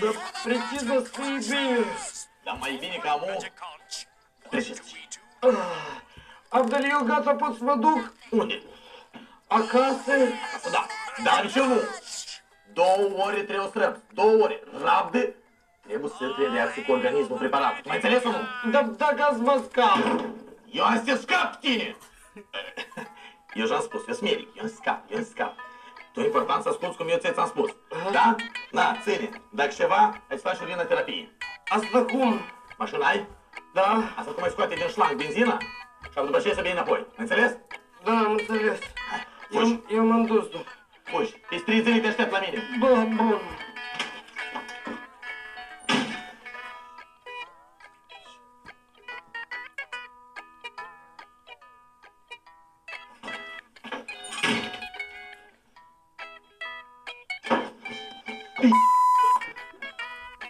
Da precis să spui bine. Dar mai bine ca amu... Treceți. Abdel, eu gata pot să mă duc Unde? acasă. Da, dar ce nu? Două ore trebuie să răbzi. Două ore. Rabde. Trebuie să te reacții cu organismul preparat. Tu mai înțeles sau nu? Dar dacă ați mă scap. Eu am să te scap tine! Eu și-am spus, eu sunt medic, eu îmi scap, eu îmi scap. Tu e important să asculti cum eu ți-am spus. Da? Na, ține. Dacă ceva, ai să faci urină-terapie. Asta cum? Mașina ai? Da, Asta cum ai scoate din șlang benzina și după aceea să vii înapoi. Înțeles? da, am înțeles. Fugi, Eu, eu m-am dus, da. fugi. Pe trei zile te aștept la mine. Bun, bun.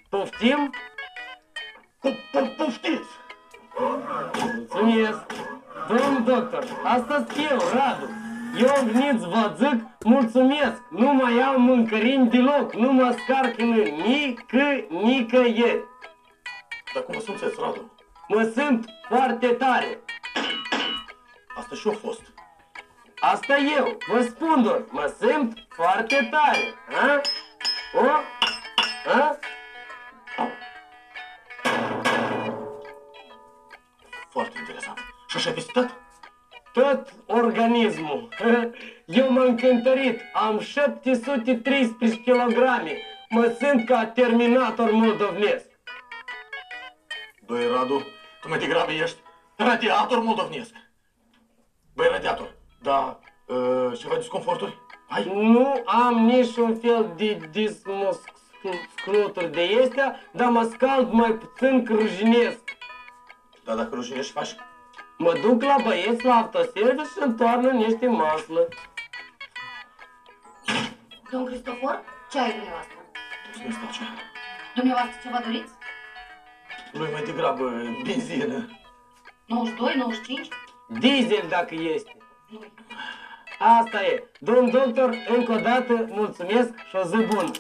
Poftim? Puftiți! Mulțumesc! Domn doctor, asta sunt eu, Radu. Eu venit să vă zic mulțumesc. Nu mai iau mâncărini deloc. Nu mă scarcănă nică, nicăieri. Dar cum mă simțeți, Radu? Mă simt foarte tare. Asta și-a fost. Asta eu, vă spun doar, mă simt foarte tare. A? O? A? Foarte interesant. Și așa ai visitat? Tot organismul. Eu m-am cântărit. Am 713 kg. Mă simt ca terminator moldovnesc. Băi, Radu, tu mai degrabă ești radiator moldovnesc. Băi, radiator, da, uh, ceva disconforturi? Ai? Nu am niciun fel de dismuscluturi de astea, dar mă scald mai puțin că ruginesc. Da, dacă rușinești, faci? Mă duc la băieți la autoservice și îmi toarnă niște maslă. Domn Cristofor, ce ai dumneavoastră? Să-mi stau ce? Dumneavoastră ce vă doriți? Lui mai degrabă benzină. 92, 95? Diesel dacă este. Nu. Asta e. Domn doctor, încă o dată mulțumesc și o zi bună.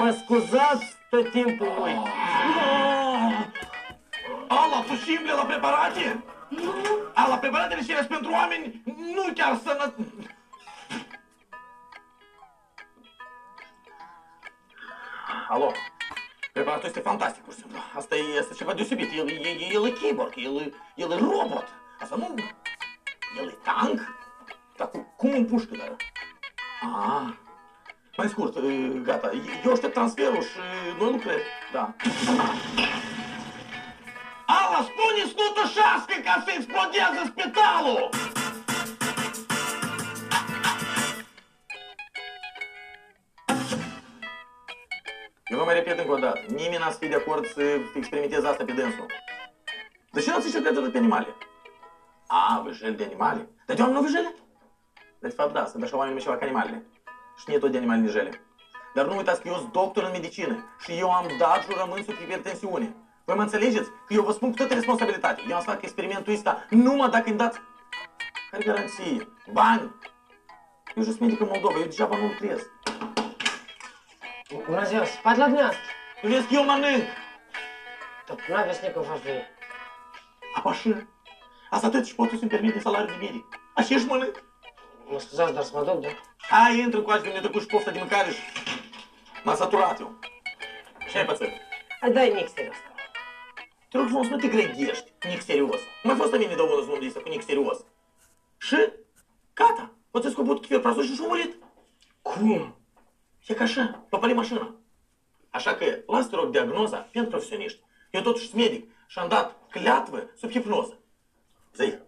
Mă scuzați tot timpul uit. Ah! Ala, tu șimble la preparate? Nu. Ala, preparatele cele pentru oameni nu chiar sănă... Alo, preparatul este fantastic, pur și simplu. Asta e, este ceva deosebit. El, e, el e cyborg, el, e- el e robot. Asta nu... El e tank? Ah, mai scurt, e, gata. Eu aștept transferul și noi lucrăm. Da. Ala, spune 106 ca să explodeze spitalul! Eu vă mai repet încă o dată, nimeni n-a să fie de acord să experimenteze asta pe dânsul. De ce nu ți se pe animale? A, văjeli de animale? Dar de oameni nu văjele? De fapt, da, sunt așa oameni ceva ca animalele. Și nu e tot de animale nijele. Dar nu uitați că eu sunt doctor în medicină și eu am dat jurământul cu hipertensiune. Voi mă înțelegeți? Că eu vă spun cu toată responsabilitatea. Eu am să fac experimentul ăsta numai dacă îmi dați... Care garanție? Bani? Eu sunt medic în Moldova, eu degeaba nu lucrez. Bună ziua, spate la dumneavoastră. Tu vezi că eu mănânc. Dar nu aveți nicio faci voi. Apașă. Asta tot și pot să-mi permite salariul de medic. Așa ești mănânc. Mă scuzați, dar să mă duc, da? Hai, intră cu că mi-a trecut și pofta de mâncare și... M-a saturat eu. Ce ai pățit? Hai, dai mixerul ăsta. Te rog frumos, nu te grăgești cu nic serios. Nu mai fost la mine de unul să nu cu nic serios. Și gata. Poți să scoput chifer prasul și și-a murit. Cum? E ca așa, păpăli mașina. Așa că las te rog diagnoza pentru profesioniști. Eu totuși sunt medic și am dat cleatvă sub hipnoză. Zi,